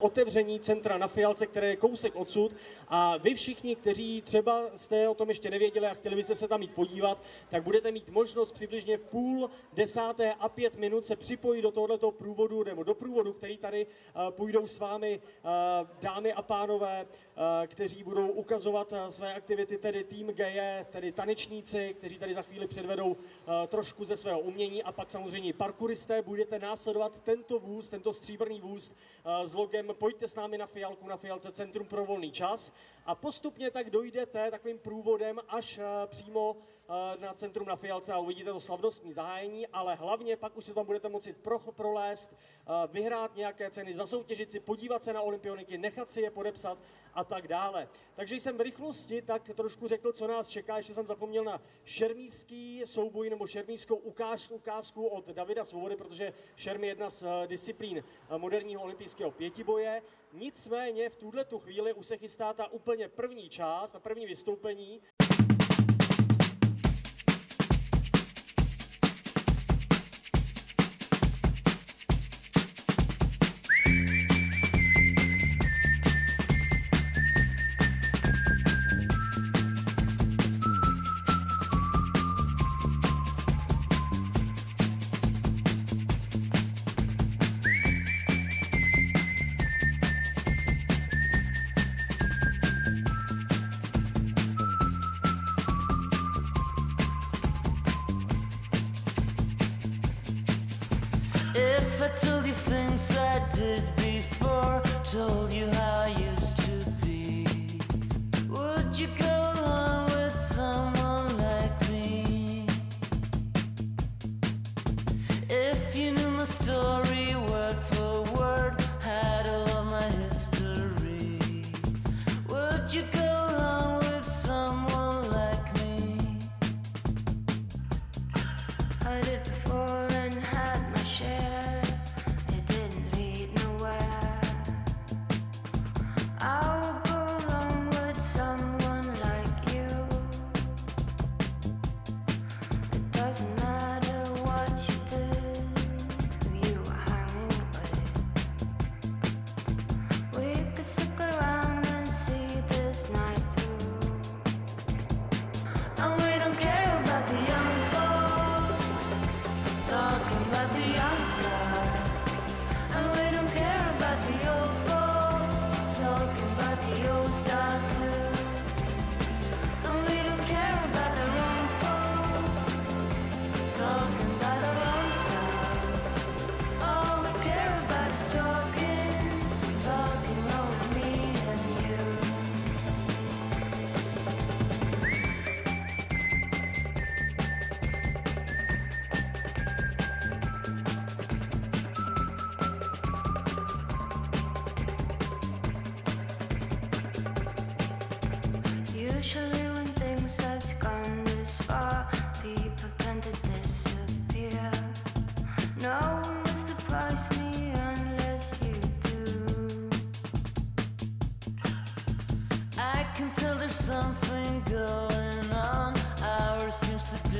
otevření centra na Fialce, které je kousek odsud. A vy všichni, kteří třeba jste o tom ještě nevěděli a chtěli byste se tam jít podívat, tak budete mít možnost přibližně v půl desáté a pět minut se připojit do tohoto průvodu nebo do průvodu, který tady uh, půjdou s vámi uh, dámy a pánové, uh, kteří budou ukazovat své aktivity, tedy tým geje, tedy tanečníci, kteří tady za chvíli předvedou trošku ze svého umění a pak samozřejmě parkouristé. Budete následovat tento vůz, tento stříbrný vůz s logem pojďte s námi na Fialku, na Fialce Centrum pro volný čas. A postupně tak dojdete takovým průvodem až uh, přímo na Centrum na Fialce a uvidíte to slavnostní zahájení, ale hlavně pak už se tam budete moci pro, prolést, uh, vyhrát nějaké ceny, zasoutěžit si, podívat se na olympioniky, nechat si je podepsat a tak dále. Takže jsem v rychlosti tak trošku řekl, co nás čeká. Ještě jsem zapomněl na šermířský souboj nebo šermířskou ukáž, ukázku od Davida Svobody, protože šerm je jedna z uh, disciplín moderního olympijského pětiboje. Nicméně v tuhle tu chvíli už se chystá ta úplně první část a první vystoupení. If I told you things I did before, told you how I used to be, would you go with someone like me? If you knew my story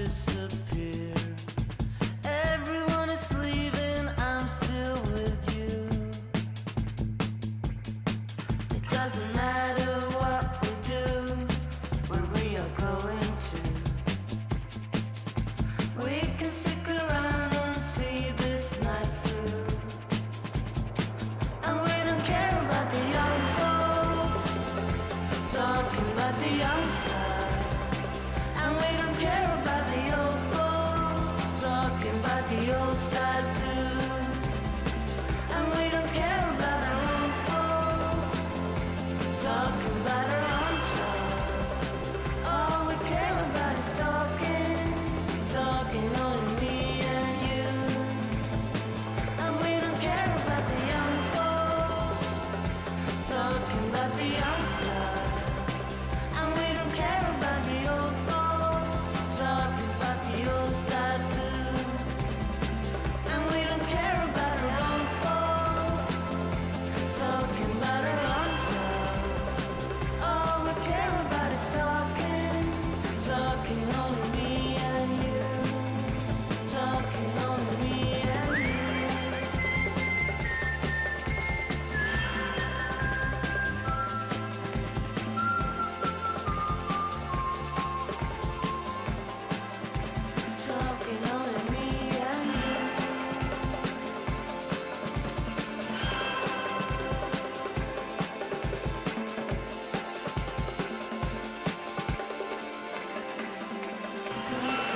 satisfied. but the answer. Thank you.